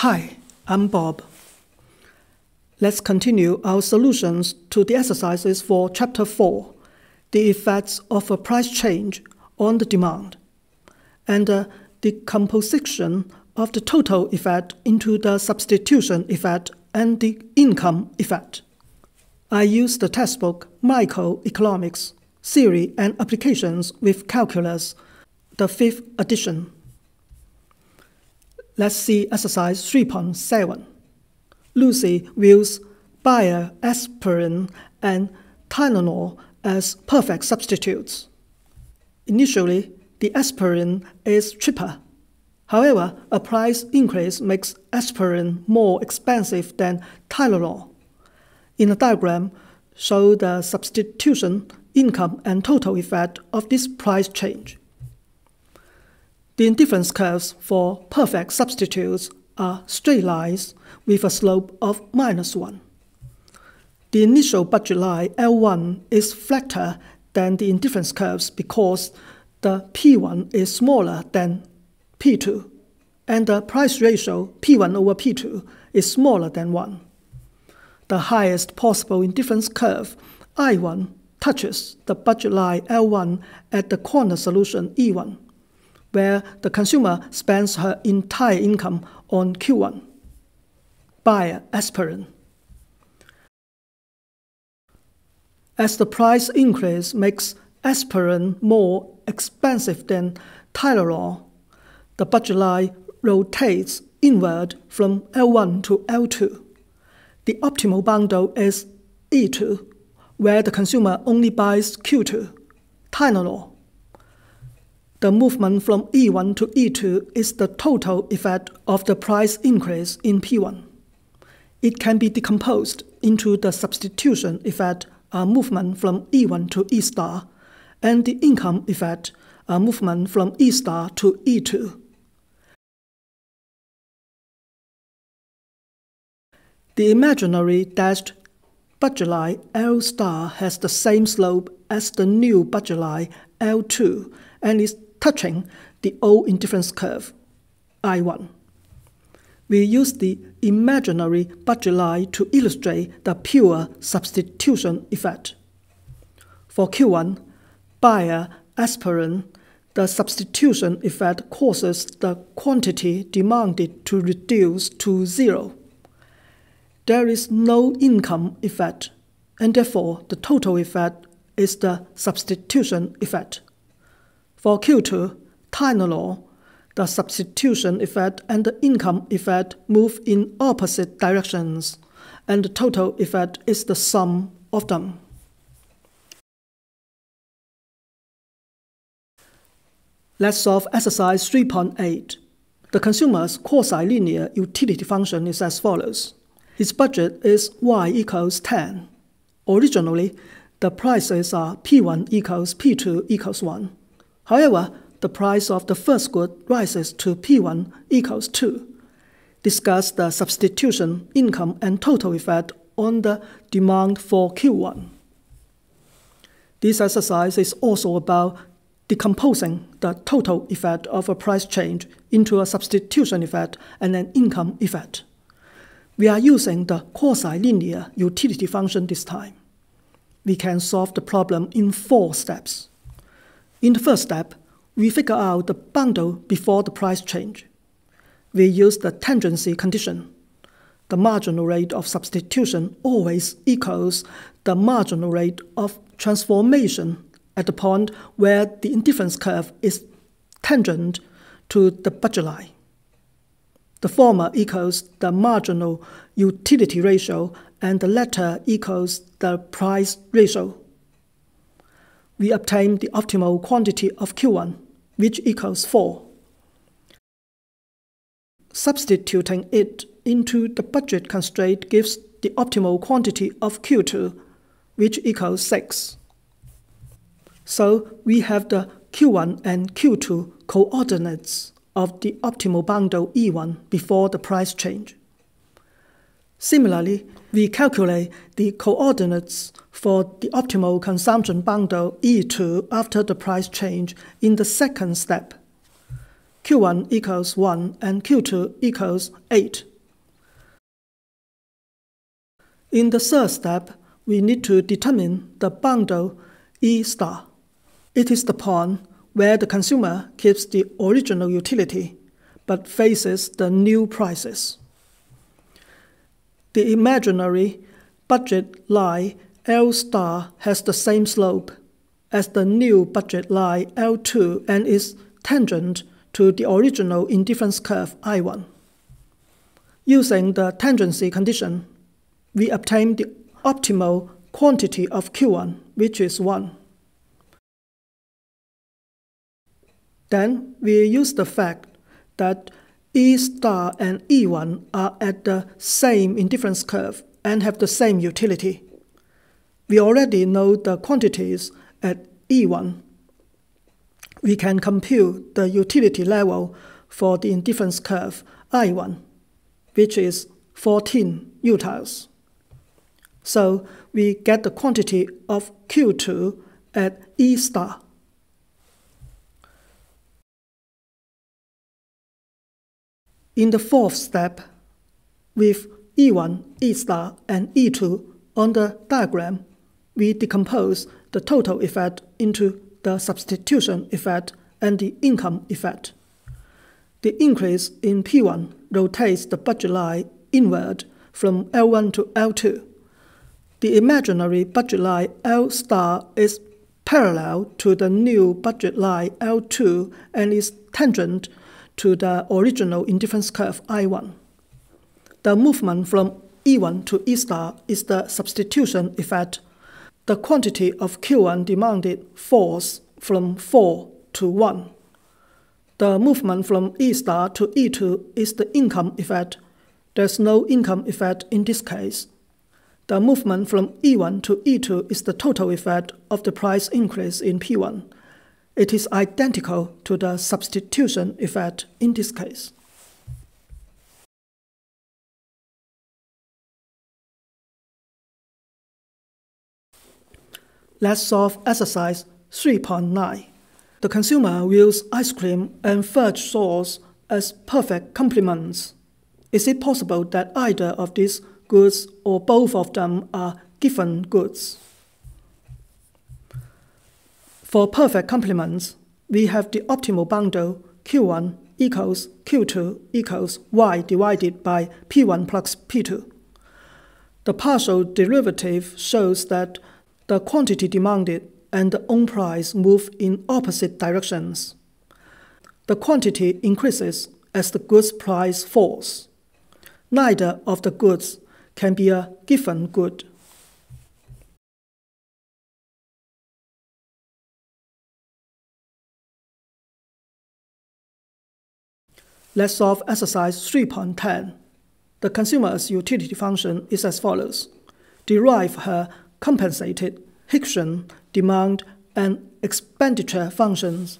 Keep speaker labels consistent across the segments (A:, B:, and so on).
A: Hi, I'm Bob. Let's continue our solutions to the exercises for Chapter 4, the effects of a price change on the demand, and uh, the composition of the total effect into the substitution effect and the income effect. I use the textbook Microeconomics, Theory and Applications with Calculus, the fifth edition. Let's see exercise 3.7. Lucy views Bayer aspirin and Tylenol as perfect substitutes. Initially, the aspirin is cheaper. However, a price increase makes aspirin more expensive than Tylenol. In the diagram, show the substitution, income, and total effect of this price change. The indifference curves for perfect substitutes are straight lines with a slope of minus 1. The initial budget line L1 is flatter than the indifference curves because the P1 is smaller than P2, and the price ratio P1 over P2 is smaller than 1. The highest possible indifference curve I1 touches the budget line L1 at the corner solution E1 where the consumer spends her entire income on Q1. Bayer aspirin. As the price increase makes aspirin more expensive than Tylenol, the budget line rotates inward from L1 to L2. The optimal bundle is E2, where the consumer only buys Q2, Tylenol. The movement from E1 to E2 is the total effect of the price increase in P1. It can be decomposed into the substitution effect, a movement from E1 to E star, and the income effect, a movement from E star to E2. The imaginary dashed budget line L star has the same slope as the new budget line L2 and is touching the old indifference curve, I1. We use the imaginary budget line to illustrate the pure substitution effect. For Q1, Bayer aspirin, the substitution effect causes the quantity demanded to reduce to zero. There is no income effect, and therefore the total effect is the substitution effect. For Q2, Tylenol, the substitution effect and the income effect move in opposite directions, and the total effect is the sum of them. Let's solve exercise 3.8. The consumer's quasi-linear utility function is as follows. His budget is y equals 10. Originally, the prices are P1 equals P2 equals 1. However, the price of the first good rises to P1 equals 2. Discuss the substitution, income, and total effect on the demand for Q1. This exercise is also about decomposing the total effect of a price change into a substitution effect and an income effect. We are using the quasi-linear utility function this time. We can solve the problem in four steps. In the first step, we figure out the bundle before the price change. We use the tangency condition. The marginal rate of substitution always equals the marginal rate of transformation at the point where the indifference curve is tangent to the budget line. The former equals the marginal utility ratio and the latter equals the price ratio we obtain the optimal quantity of Q1, which equals 4. Substituting it into the budget constraint gives the optimal quantity of Q2, which equals 6. So we have the Q1 and Q2 coordinates of the optimal bundle E1 before the price change. Similarly, we calculate the coordinates for the optimal consumption bundle E2 after the price change in the second step. Q1 equals 1 and Q2 equals 8. In the third step, we need to determine the bundle E star. It is the point where the consumer keeps the original utility but faces the new prices. The imaginary budget line L star has the same slope as the new budget line L2 and is tangent to the original indifference curve I1. Using the tangency condition, we obtain the optimal quantity of Q1, which is 1. Then we use the fact that E star and E1 are at the same indifference curve and have the same utility. We already know the quantities at E1. We can compute the utility level for the indifference curve I1, which is 14 utiles. So we get the quantity of Q2 at E star. In the fourth step, with E1, E star, and E2 on the diagram, we decompose the total effect into the substitution effect and the income effect. The increase in P1 rotates the budget line inward from L1 to L2. The imaginary budget line L star is parallel to the new budget line L2 and is tangent to the original indifference curve I1. The movement from E1 to E star is the substitution effect. The quantity of Q1 demanded falls from 4 to 1. The movement from E star to E2 is the income effect. There's no income effect in this case. The movement from E1 to E2 is the total effect of the price increase in P1 it is identical to the substitution effect in this case. Let's solve exercise 3.9. The consumer views ice cream and fudge sauce as perfect complements. Is it possible that either of these goods or both of them are Giffen goods? For perfect complements, we have the optimal bundle Q1 equals Q2 equals Y divided by P1 plus P2. The partial derivative shows that the quantity demanded and the own price move in opposite directions. The quantity increases as the goods price falls. Neither of the goods can be a Giffen good. Let's solve exercise 3.10. The consumer's utility function is as follows. Derive her compensated Hicksian demand and expenditure functions.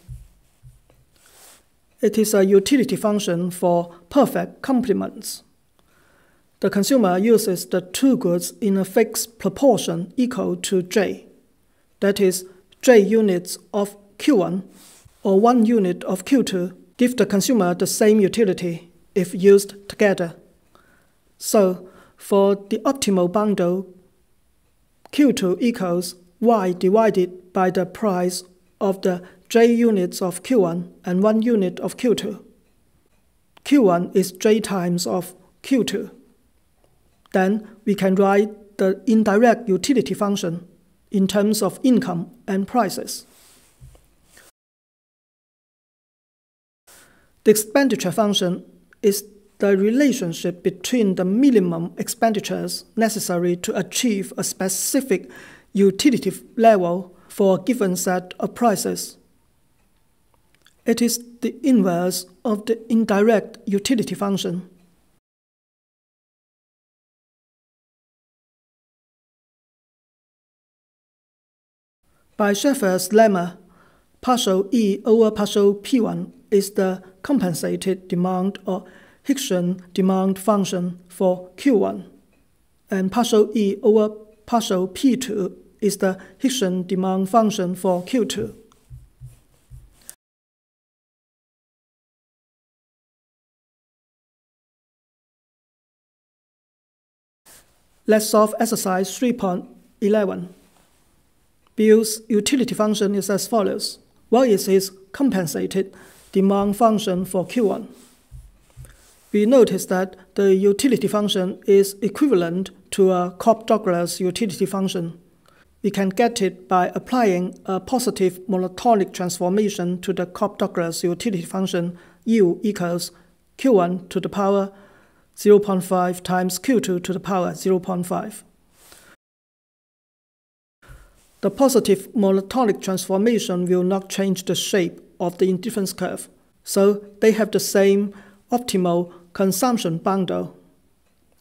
A: It is a utility function for perfect complements. The consumer uses the two goods in a fixed proportion equal to J. That is, J units of Q1 or 1 unit of Q2 give the consumer the same utility if used together. So, for the optimal bundle, Q2 equals Y divided by the price of the J units of Q1 and 1 unit of Q2. Q1 is J times of Q2. Then we can write the indirect utility function in terms of income and prices. The expenditure function is the relationship between the minimum expenditures necessary to achieve a specific utility level for a given set of prices. It is the inverse of the indirect utility function. By Shephard's lemma, partial E over partial P1 is the compensated demand or Hicks demand function for Q1. And partial E over partial P2 is the Hicks demand function for Q2. Let's solve exercise 3.11. Bill's utility function is as follows. What is his compensated demand function for Q1? We notice that the utility function is equivalent to a Cobb-Douglas utility function. We can get it by applying a positive monotonic transformation to the Cobb-Douglas utility function u equals q1 to the power 0.5 times q2 to the power 0.5. The positive monotonic transformation will not change the shape of the indifference curve, so they have the same optimal consumption bundle.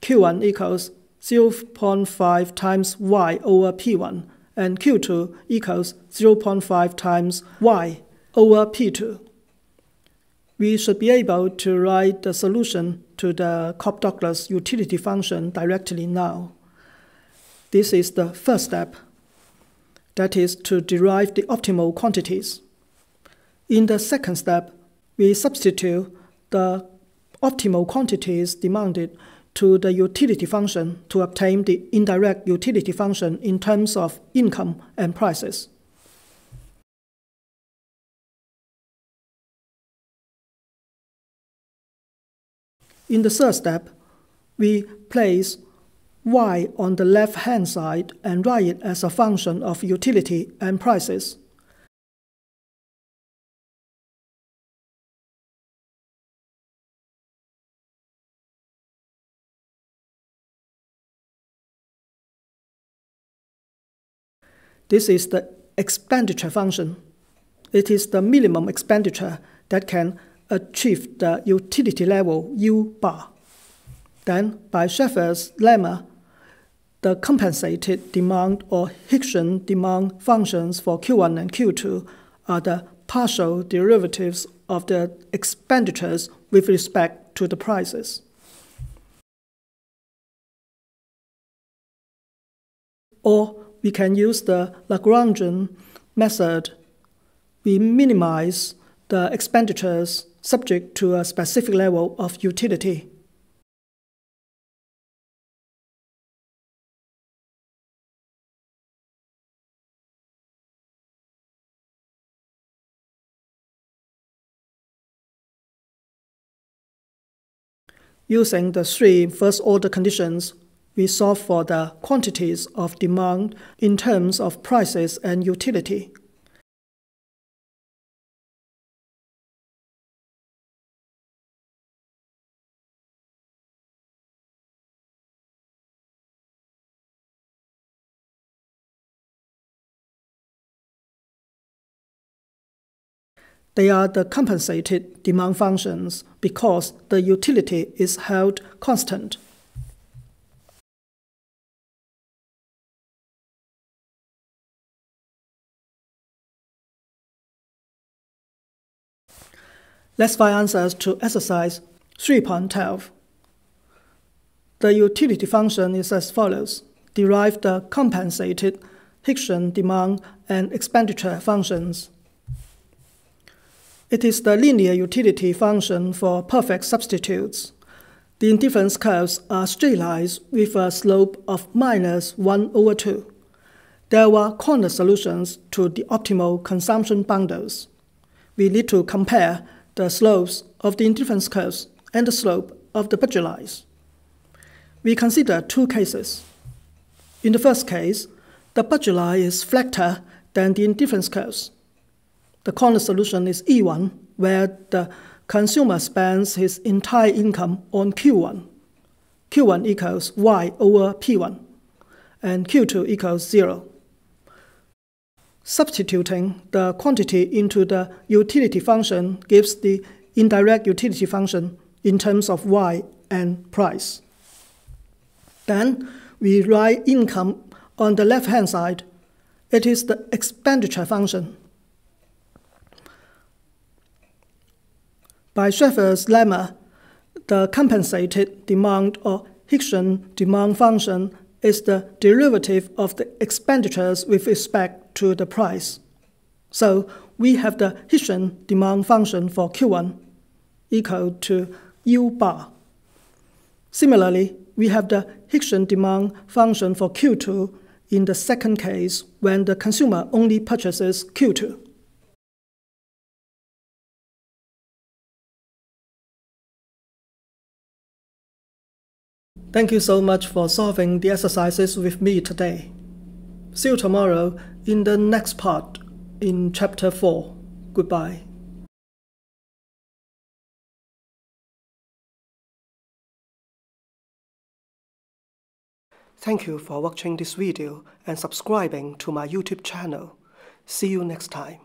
A: Q1 equals 0.5 times y over P1 and Q2 equals 0.5 times y over P2. We should be able to write the solution to the Cobb-Douglas utility function directly now. This is the first step, that is to derive the optimal quantities. In the second step, we substitute the optimal quantities demanded to the utility function to obtain the indirect utility function in terms of income and prices. In the third step, we place y on the left-hand side and write it as a function of utility and prices. This is the expenditure function. It is the minimum expenditure that can achieve the utility level U bar. Then, by Shephard's lemma, the compensated demand or Hicksian demand functions for Q1 and Q2 are the partial derivatives of the expenditures with respect to the prices. Or we can use the Lagrangian method. We minimize the expenditures subject to a specific level of utility. Using the three first order conditions, we solve for the quantities of demand in terms of prices and utility. They are the compensated demand functions because the utility is held constant. Let's find answers to exercise 3.12. The utility function is as follows. Derive the compensated Hicksian demand and expenditure functions. It is the linear utility function for perfect substitutes. The indifference curves are straight lines with a slope of minus 1 over 2. There were corner solutions to the optimal consumption bundles. We need to compare the slopes of the indifference curves and the slope of the budget lines. We consider two cases. In the first case, the budget line is flatter than the indifference curves. The corner solution is E1, where the consumer spends his entire income on Q1. Q1 equals Y over P1, and Q2 equals 0. Substituting the quantity into the utility function gives the indirect utility function in terms of y and price. Then we write income on the left-hand side. It is the expenditure function. By Shephard's lemma, the compensated demand or Hicksian demand function is the derivative of the expenditures with respect to the price. So we have the Hicksian demand function for Q1 equal to U bar. Similarly, we have the Hicksian demand function for Q2 in the second case when the consumer only purchases Q2. Thank you so much for solving the exercises with me today. See you tomorrow in the next part in chapter 4. Goodbye. Thank you for watching this video and subscribing to my YouTube channel. See you next time.